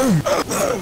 Oh!